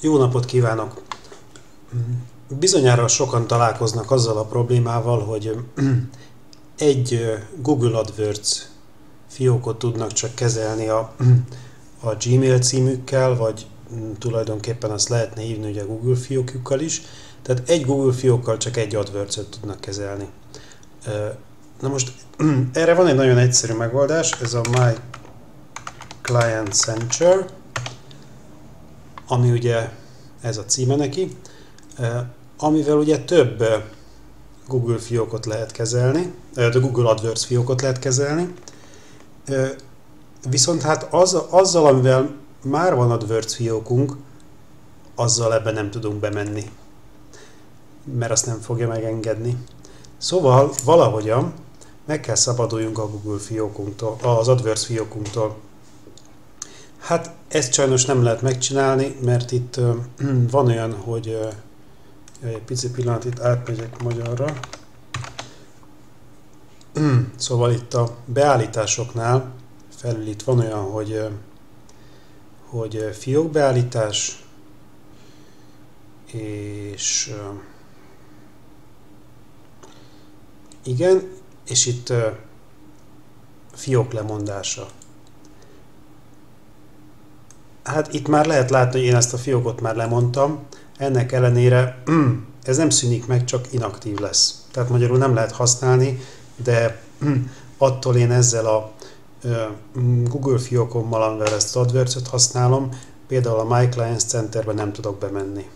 Jó napot kívánok! Bizonyára sokan találkoznak azzal a problémával, hogy egy Google AdWords fiókot tudnak csak kezelni a, a Gmail címükkel, vagy tulajdonképpen azt lehetne hívni ugye Google fiókjukkal is. Tehát egy Google fiókkal csak egy AdWords-öt tudnak kezelni. Na most erre van egy nagyon egyszerű megoldás, ez a My Client Center, ami ugye ez a címe neki, amivel ugye több Google fiókot lehet kezelni, de Google AdWords fiókot lehet kezelni, viszont hát az, azzal, amivel már van AdWords fiókunk, azzal ebben nem tudunk bemenni, mert azt nem fogja megengedni. Szóval valahogyan meg kell szabaduljunk a Google fiókunktól, az AdWords fiókunktól. Hát ezt sajnos nem lehet megcsinálni, mert itt van olyan, hogy egy pici pillanat itt átmegyek magyarra. Szóval itt a beállításoknál felül itt van olyan, hogy, hogy fiókbeállítás, és igen, és itt fiók lemondása. Hát itt már lehet látni, hogy én ezt a fiókot már lemondtam, ennek ellenére ez nem szűnik meg, csak inaktív lesz. Tehát magyarul nem lehet használni, de attól én ezzel a Google fiókommal, amivel ezt az AdWords-ot használom, például a My Clients Centerbe nem tudok bemenni.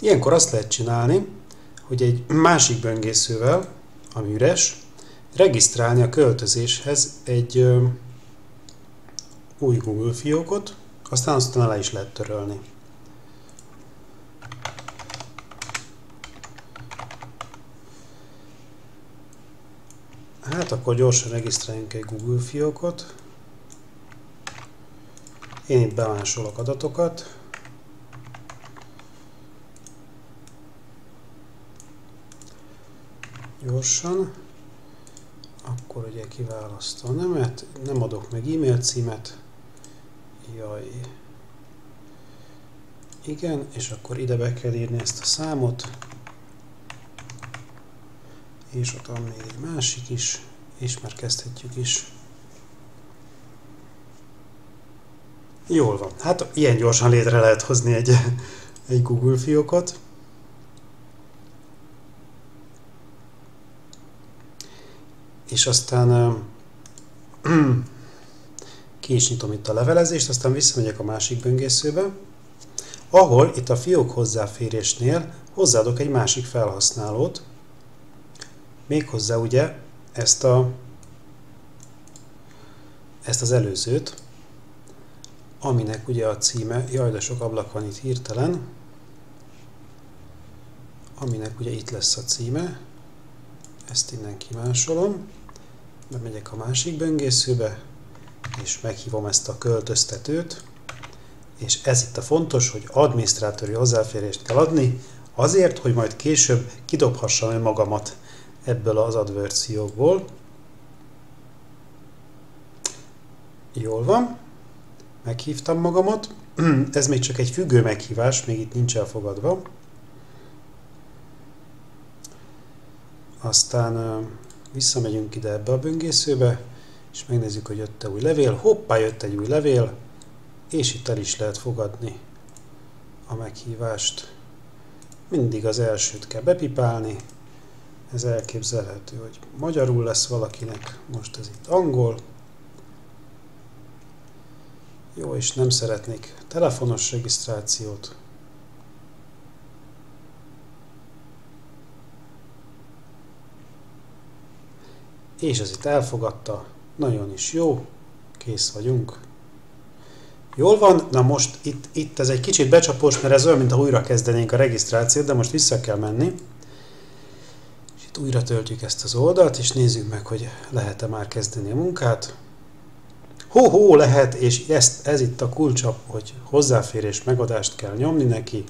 Ilyenkor azt lehet csinálni, hogy egy másik böngészővel, ami üres, regisztrálni a költözéshez egy új Google fiókot, aztán aztán le is lehet törölni. Hát akkor gyorsan regisztráljunk egy Google fiókot. Én itt bemásolok adatokat. Gyorsan. Akkor ugye kiválasztom a nemet, nem adok meg e-mail címet. Jaj. Igen, és akkor ide be kell írni ezt a számot és ott van még egy másik is, és már kezdhetjük is. Jól van. Hát ilyen gyorsan létre lehet hozni egy, egy Google fiókot. És aztán ki itt a levelezést, aztán visszamegyek a másik böngészőbe, ahol itt a fiók hozzáférésnél hozzáadok egy másik felhasználót, Méghozzá ugye ezt, a, ezt az előzőt, aminek ugye a címe, jaj, de sok ablak van itt hirtelen, aminek ugye itt lesz a címe, ezt innen kimásolom, bemegyek a másik böngészőbe, és meghívom ezt a költöztetőt, és ez itt a fontos, hogy adminisztrátori hozzáférést kell adni, azért, hogy majd később kidobhassam önmagamat ebből az adverziókból. Jól van, meghívtam magamat. Ez még csak egy függő meghívás, még itt nincs elfogadva. Aztán visszamegyünk ide ebbe a böngészőbe, és megnézzük, hogy jött-e új levél. Hoppá, jött egy új levél, és itt el is lehet fogadni a meghívást. Mindig az elsőt kell bepipálni, ez elképzelhető, hogy magyarul lesz valakinek, most ez itt angol. Jó, és nem szeretnék telefonos regisztrációt. És ez itt elfogadta, nagyon is jó, kész vagyunk. Jól van, na most itt, itt ez egy kicsit becsapós, mert ez olyan, mintha újra kezdenénk a regisztrációt, de most vissza kell menni újra töltjük ezt az oldalt, és nézzük meg, hogy lehet-e már kezdeni a munkát. Hó-hó, lehet, és ezt, ez itt a kulcsa, hogy hozzáférés megadást kell nyomni neki.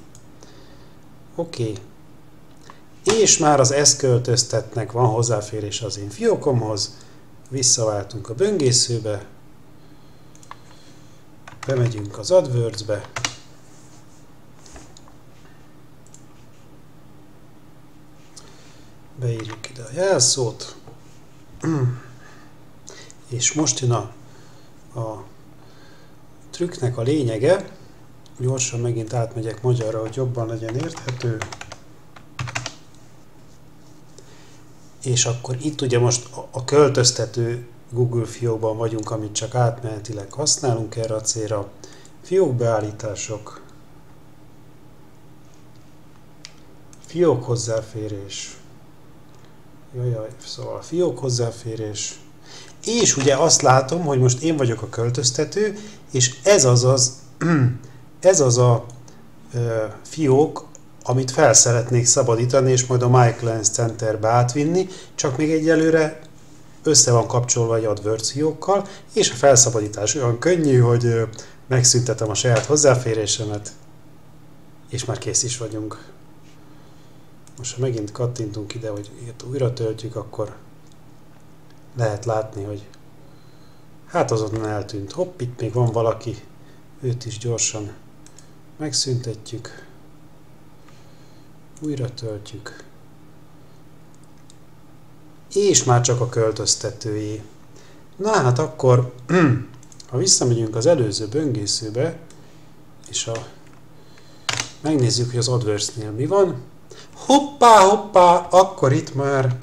Oké. Okay. És már az eszköltöztetnek van hozzáférés az én fiókomhoz visszaváltunk a böngészőbe, bemegyünk az AdWords-be, beírjuk ide a jelszót, és most jön a, a trükknek a lényege, gyorsan megint átmegyek magyarra, hogy jobban legyen érthető, És akkor itt ugye most a költöztető Google fiókban vagyunk, amit csak átmenetileg használunk erre a célra. Fiókbeállítások, fiók hozzáférés, jajjaj, szóval fiók hozzáférés, és ugye azt látom, hogy most én vagyok a költöztető, és ez az az, ez az a fiók, amit fel szeretnék szabadítani, és majd a MyClients Centerbe átvinni, csak még egyelőre össze van kapcsolva egy AdWords fiókkal, és a felszabadítás olyan könnyű, hogy megszüntetem a saját hozzáférésemet, és már kész is vagyunk. Most ha megint kattintunk ide, hogy itt újra töltjük, akkor lehet látni, hogy hát azonnal eltűnt. Hopp, itt még van valaki, őt is gyorsan megszüntetjük, újra töltjük, és már csak a költöztetőjé. Na hát akkor, ha visszamegyünk az előző böngészőbe, és a, megnézzük, hogy az AdWords-nél mi van, hoppá, hoppá, akkor itt már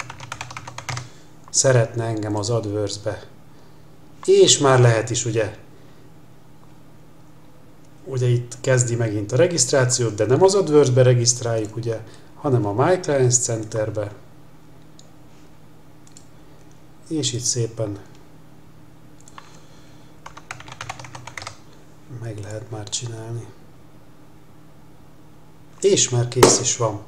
szeretne engem az AdWords-be. És már lehet is, ugye, ugye itt kezdi megint a regisztrációt, de nem az AdWords-be regisztráljuk, ugye, hanem a My Clients Centerbe. És itt szépen meg lehet már csinálni. És már kész is van.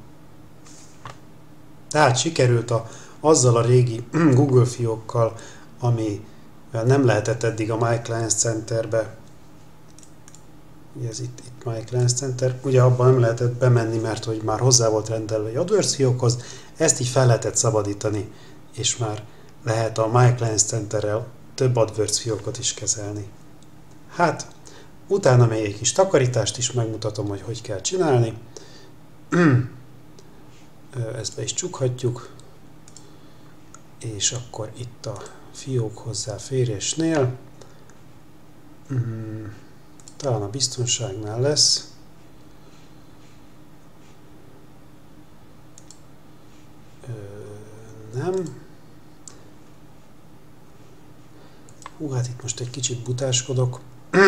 Tehát sikerült a, azzal a régi Google fiókkal, ami nem lehetett eddig a My Client Centerbe. Ez itt, itt My Client Center, ugye abban nem lehetett bemenni, mert hogy már hozzá volt rendelve egy AdWords fiókhoz, ezt így fel lehetett szabadítani, és már lehet a My Client Centerrel több AdWords fiókot is kezelni. Hát, utána még egy kis takarítást is megmutatom, hogy hogy kell csinálni. Ezt be is csukhatjuk. És akkor itt a fiók hozzáférésnél mm, talán a biztonságnál lesz. nem. Hú, hát itt most egy kicsit butáskodok.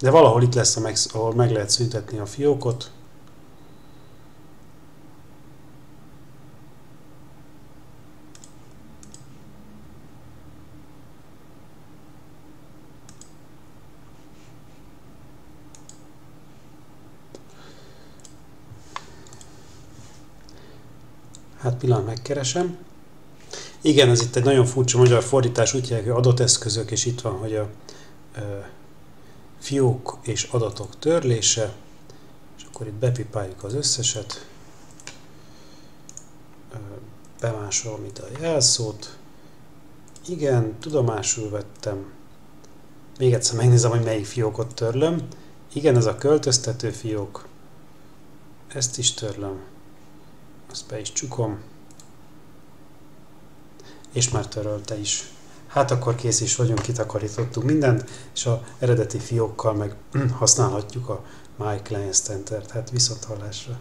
De valahol itt lesz, ahol meg lehet szüntetni a fiókot. Hát pillanat megkeresem. Igen, ez itt egy nagyon furcsa magyar fordítás, úgy hívják, hogy adateszközök, és itt van, hogy a ö, fiók és adatok törlése, és akkor itt bepipáljuk az összeset, ö, bemásolom ide a jelszót, igen, tudomásul vettem, még egyszer megnézem, hogy melyik fiókot törlöm, igen, ez a költöztető fiók, ezt is törlöm, azt be is csukom, és már törölte is. Hát akkor kész is vagyunk, kitakarítottuk mindent, és a eredeti fiókkal meg használhatjuk a My Client Center-t. Hát viszont hallásra.